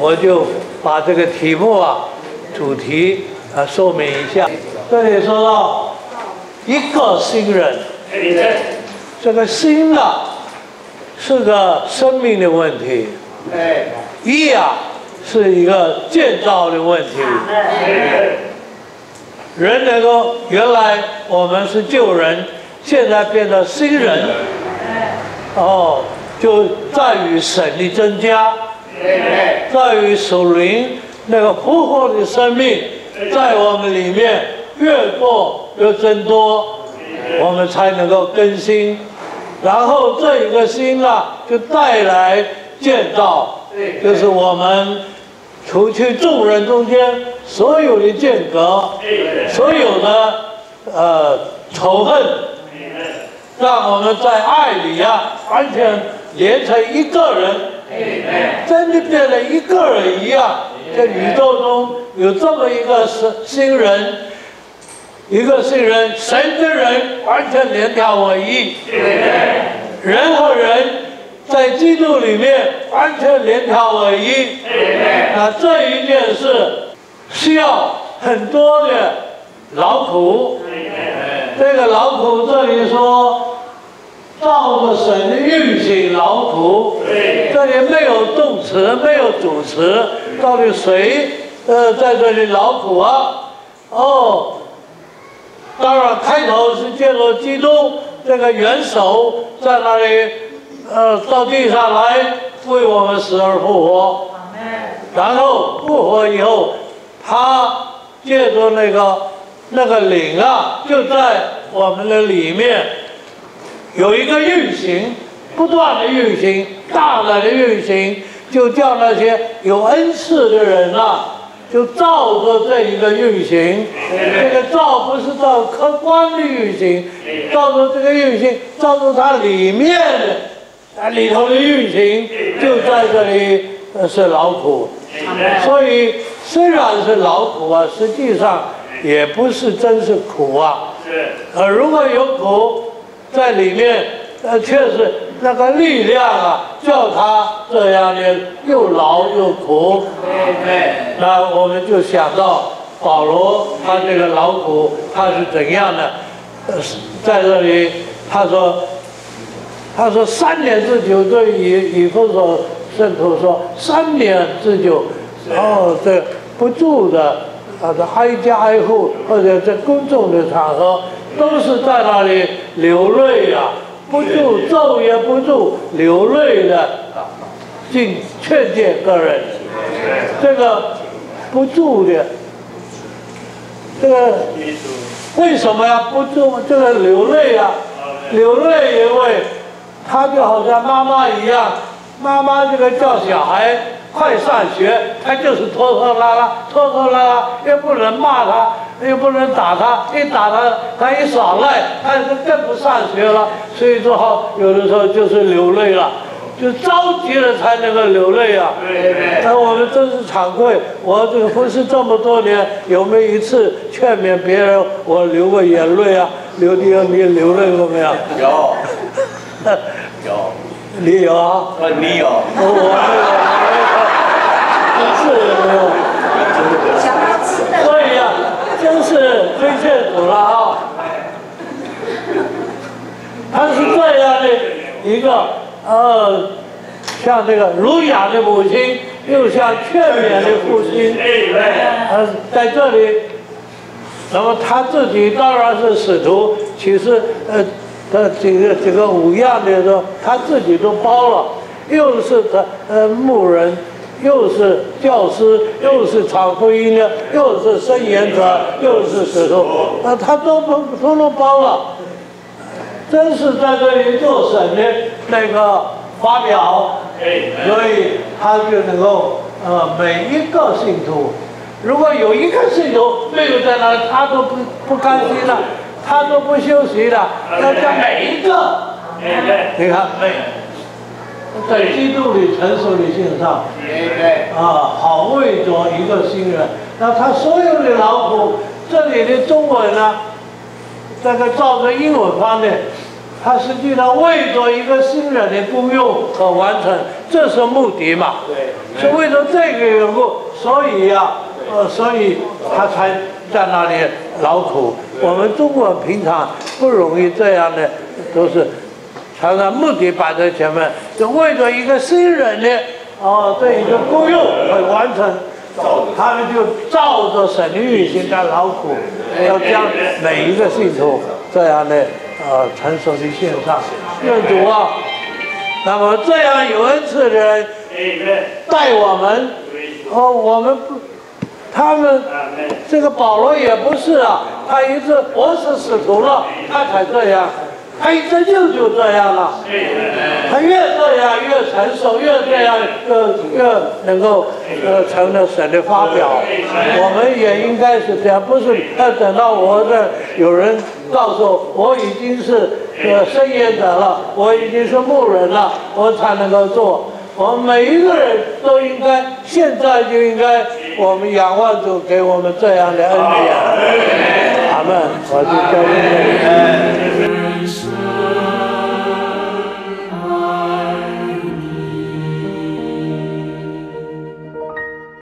我就把这个题目啊，主题啊说明一下。这里说到一个新人，这个新啊是个生命的问题，一啊是一个建造的问题。人能够原来我们是旧人，现在变成新人，哦，就在于神的增加，在于属灵那个复活的生命在我们里面越过越增多，我们才能够更新，然后这一个心啊，就带来建造，就是我们。除去众人中间所有的间隔，所有的呃仇恨，让我们在爱里啊，完全连成一个人，真的变了一个人一样。在宇宙中有这么一个新新人，一个新人，神的人完全连条我一，人和人。在基督里面完全连条我一，那这一件事需要很多的劳苦。这个劳苦这里说，照着神的运行劳苦，这里没有动词，没有主词，到底谁呃在这里劳苦啊？哦，当然开头是借着基督这个元首在那里。呃，到地上来为我们死而复活，然后复活以后，他借着那个那个灵啊，就在我们的里面有一个运行，不断的运行，大胆的运行，就叫那些有恩赐的人啊，就照着这一个运行，这个照不是照客观的运行，照着这个运行，照着它里面的。啊，里头的运行就在这里是劳苦，所以虽然是劳苦啊，实际上也不是真是苦啊。是。呃，如果有苦在里面，呃，确实那个力量啊，叫他这样的又劳又苦。对对。那我们就想到保罗他这个劳苦他是怎样的？呃，在这里他说。他说：“三年之久，对以以弗所圣徒说，三年之久，哦，这不住的，啊，这挨家挨户或者在公众的场合，都是在那里流泪呀，不住咒也不住流泪的，尽劝诫个人，这个不住的，这个为什么呀不住这个流泪啊？流泪因为。”他就好像妈妈一样，妈妈这个叫小孩快上学，他就是拖拖拉拉，拖拖拉拉，又不能骂他，又不能打他，一打他，他一耍赖，他就更不上学了。所以说，好有的时候就是流泪了，就着急了才能够流泪啊。对对。那我们真是惭愧，我这个婚事这么多年，有没有一次劝勉别人，我流过眼泪啊？流的你流泪过没有？有。有，你有啊？你有。我没有，是没有。所以啊，真是亏欠主了啊！他是这样的一个呃，像这个儒雅的母亲，又像劝勉的父亲。呃，在这里，那么他自己当然是使徒，其实呃。他这个这个五样的说，他自己都包了，又是他呃牧人，又是教师，又是传福音的，又是圣言者，又是使徒，那他都都都都包了，真是在这里做省的那个发表，所以他就能够呃每一个信徒，如果有一个信徒没有在那，他都不不甘心了。他都不休息了，要叫每一个，你看每在基督里成熟的性上，啊，好为着一个新人，那他所有的劳苦，这里的中文呢，这个照着英文方面，他实际上为着一个新人的功用和完成，这是目的嘛？对，是为了这个缘故，所以呀，呃，所以他才在那里劳苦。我们中国人平常不容易这样的，都是常常目的摆在前面，就为了一个新人的哦，对一个功用会完成，他们就照着神的运行在劳苦，要将每一个信徒这样的呃成熟的献上。愿主啊，那么这样有恩赐的人带我们，哦，我们不。他们这个保罗也不是啊，他一直我是使徒了，他才这样，他一生就就这样了，他越这样越成熟，越这样越越能够呃成了神的发表。我们也应该是这样，不是要等到我这有人告诉我我已经是呃圣业者了，我已经是牧人了，我才能够做。我们每一个人都应该，现在就应该，我们仰望主给我们这样的恩典。阿门。我就交给你。Christ.